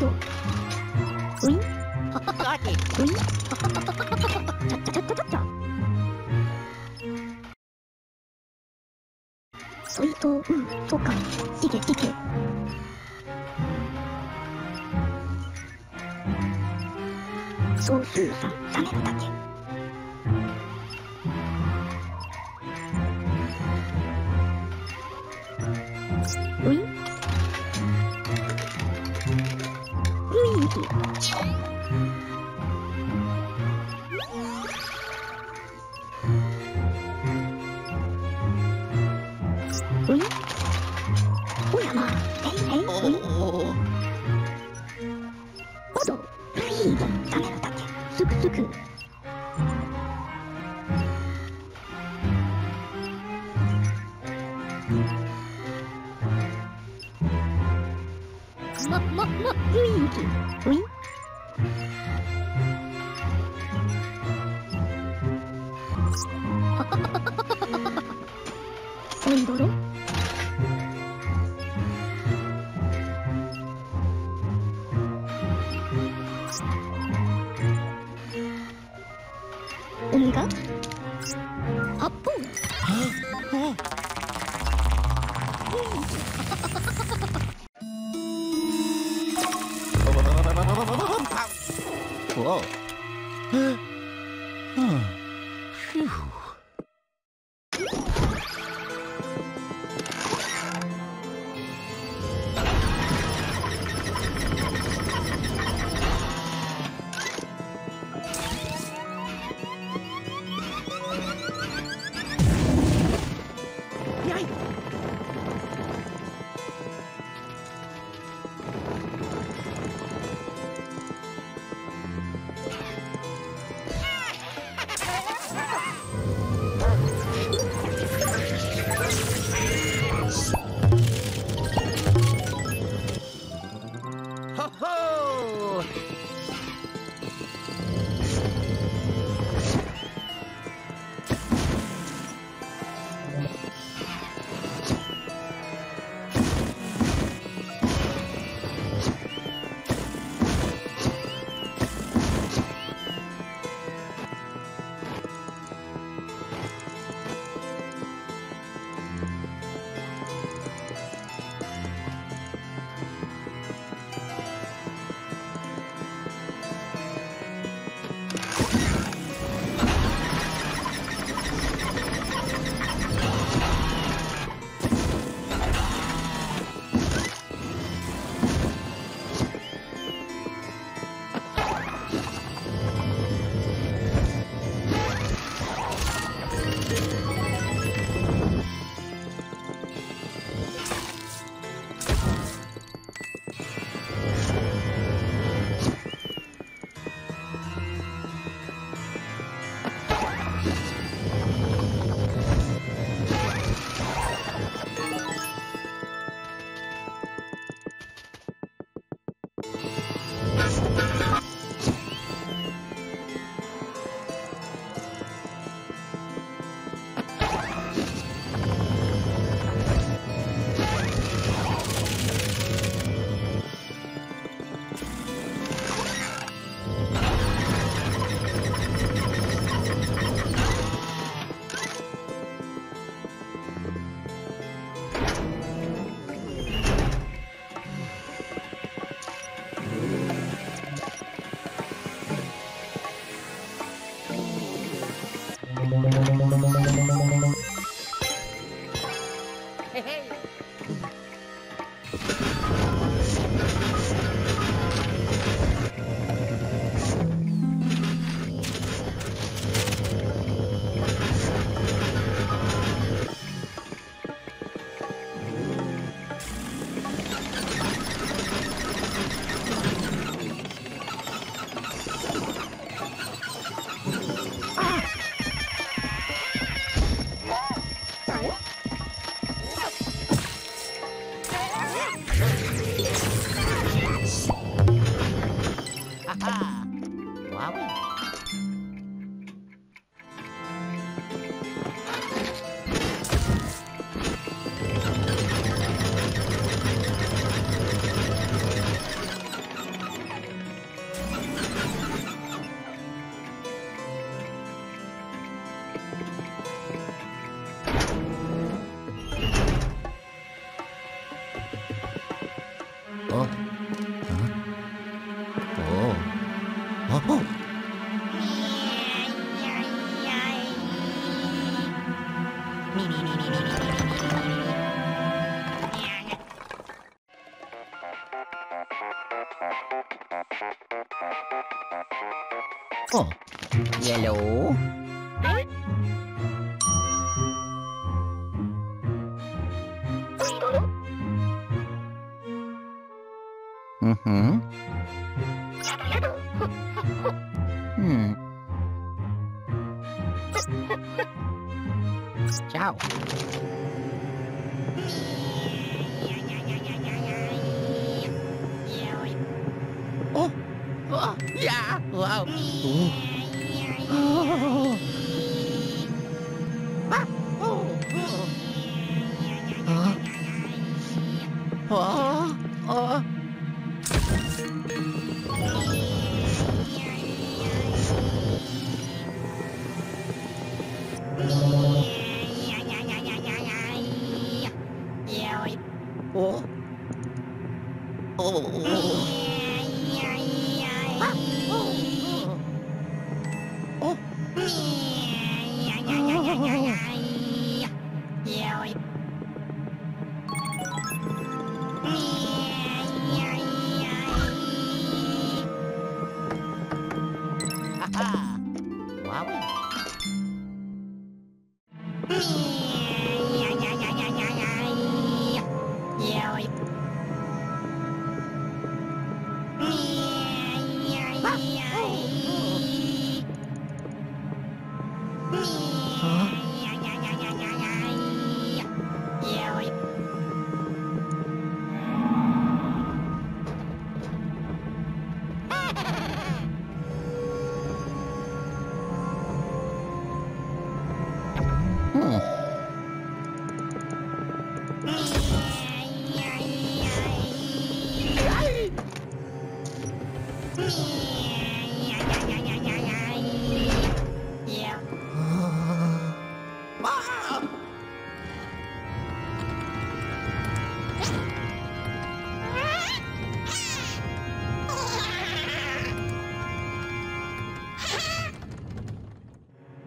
Got it. そいと、うん、とか、しげしげ。そうすーさん、冷めるだけ。Mm-hmm. का Yellow. Mm-hmm. Hmm. Ciao. Oh. Oh. Yeah. Wow. Oh. Oh.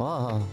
um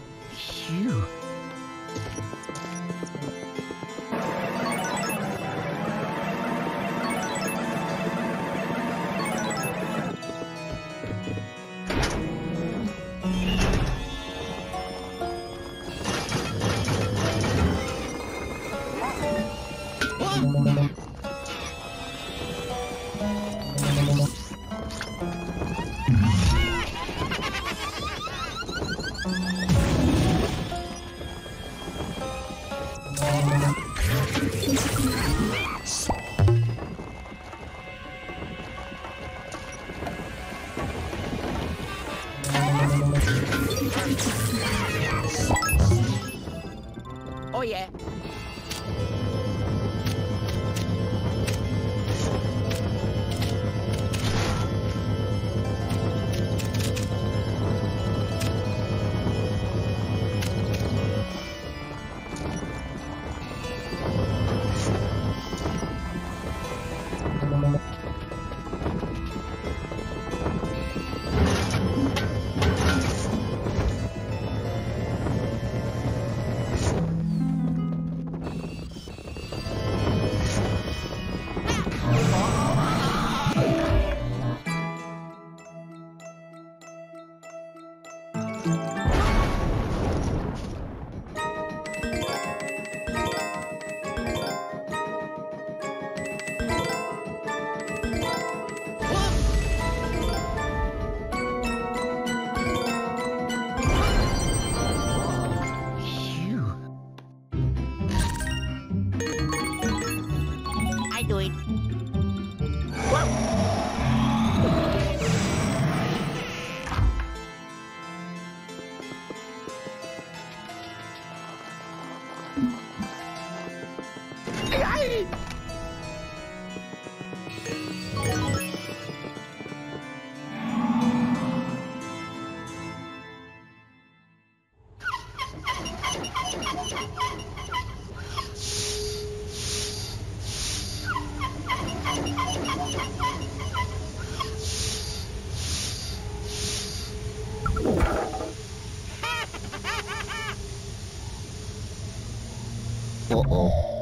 おお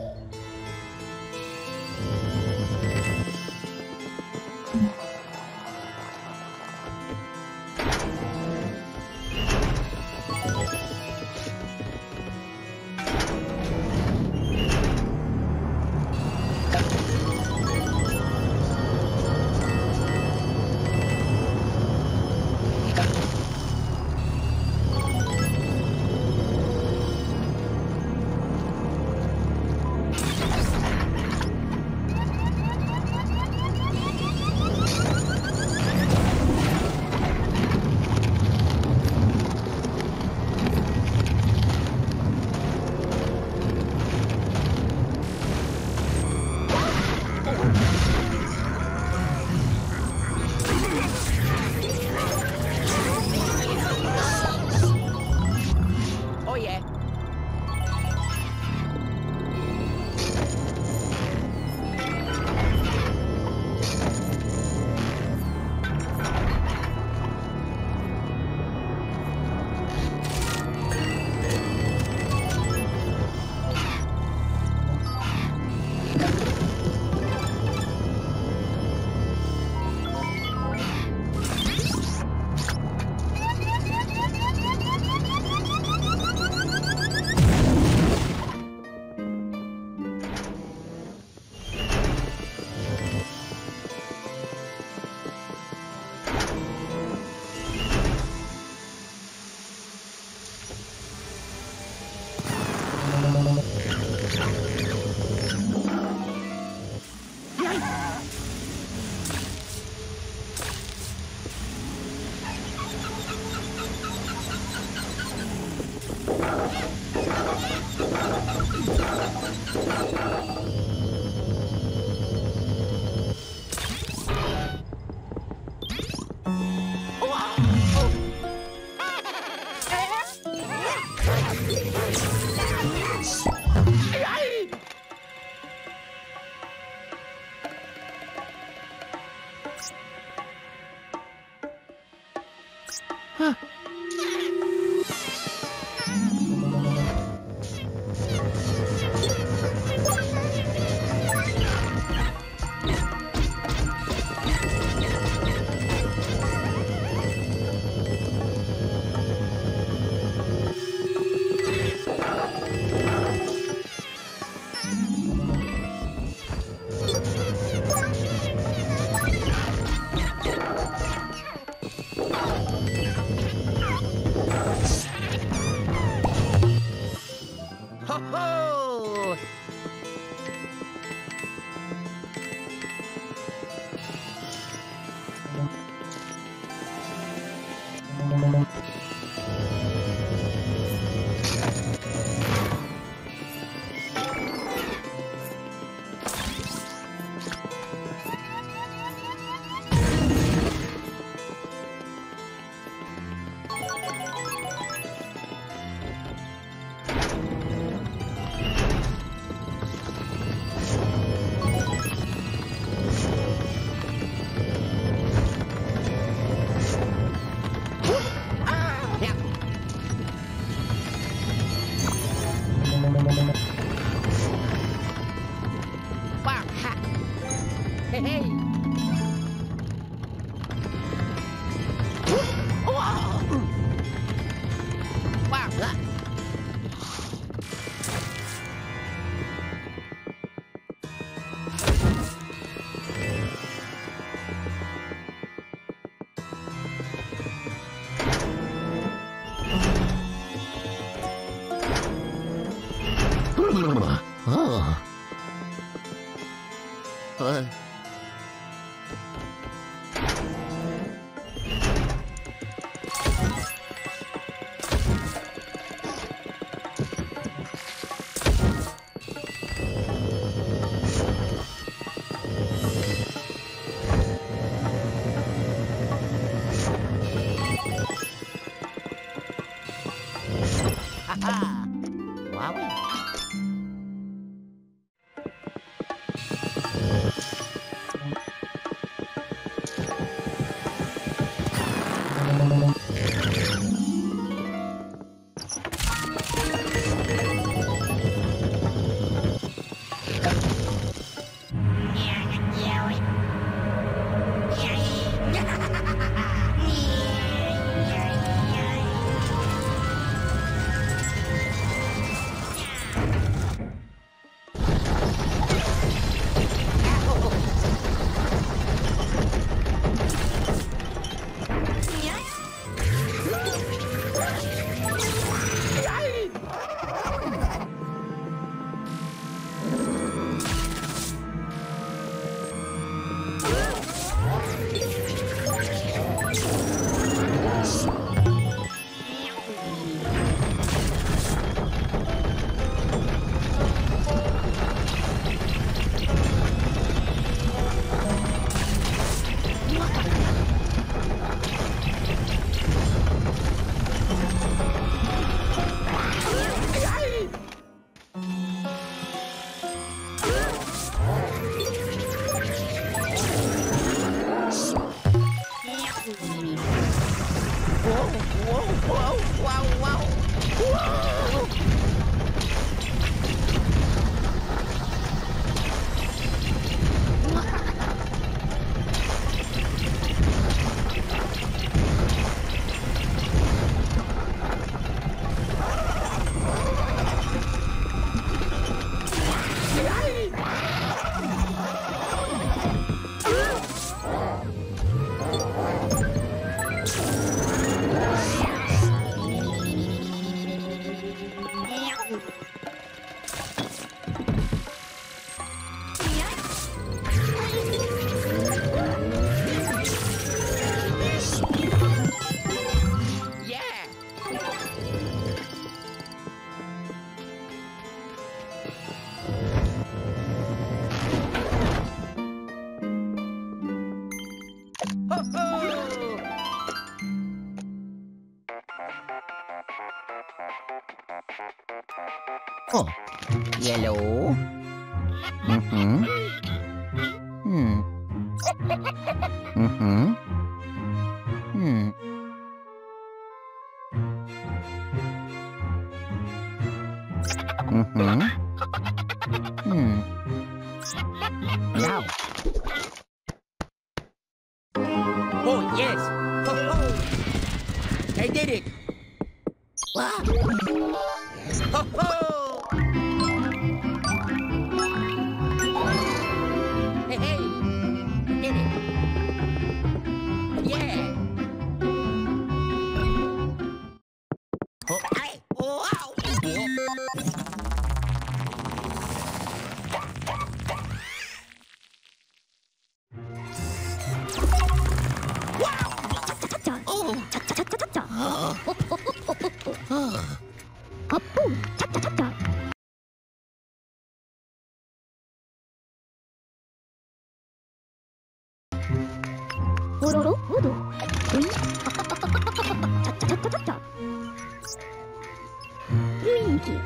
Oh, yellow. Mm-hmm. Hmm. Mm-hmm.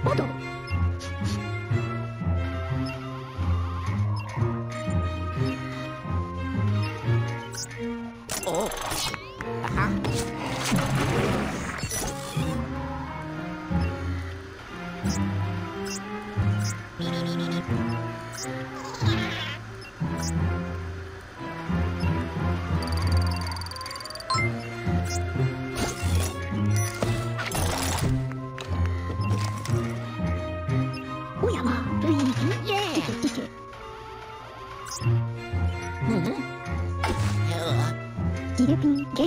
まだ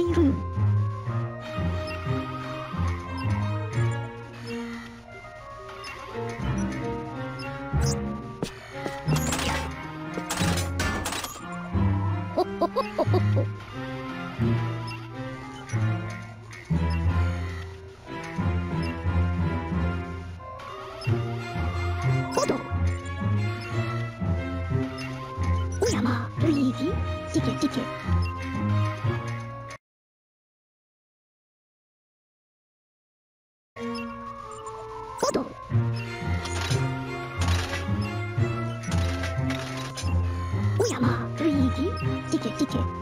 いるほほほほほ乌鸦吗，这是一滴一滴。